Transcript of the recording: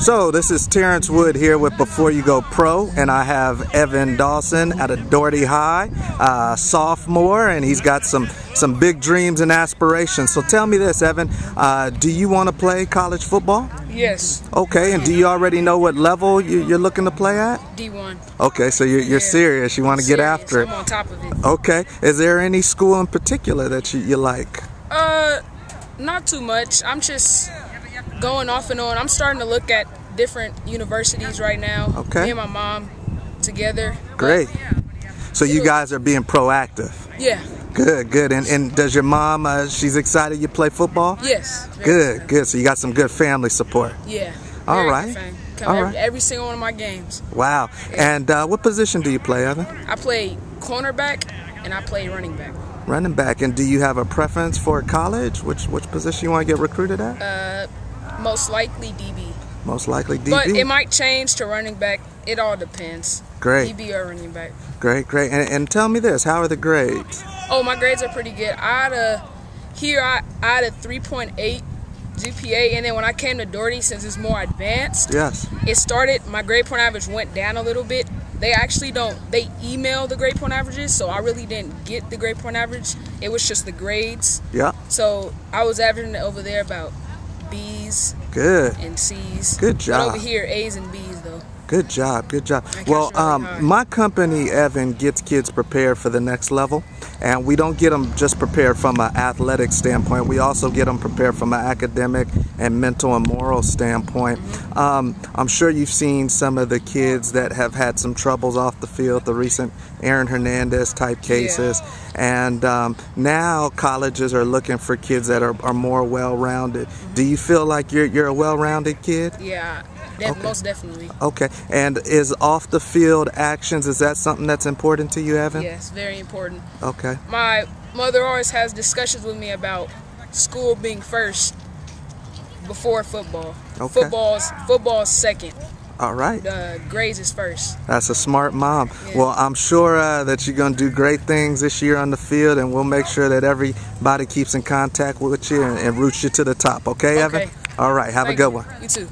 So this is Terrence Wood here with Before You Go Pro, and I have Evan Dawson out of Dougherty High, uh, sophomore, and he's got some some big dreams and aspirations. So tell me this, Evan, uh, do you want to play college football? Yes. Okay, and do you already know what level you, are looking to play at? D1. Okay, so you're, you're Yeah. serious. You want to get after it. I'm on top of it. Okay, is there any school in particular that you, you like? Uh, not too much. I'm just going off and on. I'm starting to look at different universities right now. Okay. Me and my mom together. Great. So you guys are being proactive. Yeah. Good, good. And, and does your mom, uh, she's excited you play football? Yes. Good, good. So you got some good family support. Yeah. All right. All every, right. every single one of my games. Wow. And uh, what position do you play, Evan? I play cornerback and I play running back. Running back. And do you have a preference for college? Which which position you want to get recruited at? Uh, most likely DB. Most likely DB. But it might change to running back. It all depends. Great, DB or running back. great, great. And, and tell me this: How are the grades? Oh, my grades are pretty good. I had a uh, here I, I had a 3.8 GPA, and then when I came to Doherty, since it's more advanced, Yes. it started. My grade point average went down a little bit. They actually don't. They email the grade point averages, so I really didn't get the grade point average. It was just the grades. Yeah. So I was averaging over there about B's Good. and C's. Good But job. over here, A's and B's. Good job, good job. Well, um, my company, Evan, gets kids prepared for the next level, and we don't get them just prepared from an athletic standpoint. We also get them prepared from an academic and mental and moral standpoint. Mm-hmm. Um, I'm sure you've seen some of the kids that have had some troubles off the field, the recent Aaron Hernandez type cases, and um, now colleges are looking for kids that are, are more well-rounded. Do you feel like you're you're a well-rounded kid? Yeah, def- Okay. most definitely. Okay, and is off the field actions, is that something that's important to you, Evan? Yes, very important. Okay, my mother always has discussions with me about school being first before football. Okay. Football's football's second. all right. The grades is first. That's a smart mom. Yeah. Well, I'm sure uh, that you're going to do great things this year on the field, and we'll make sure that everybody keeps in contact with you and, and roots you to the top. Okay, Evan? Okay. All right, have Thank a good you. one. You too.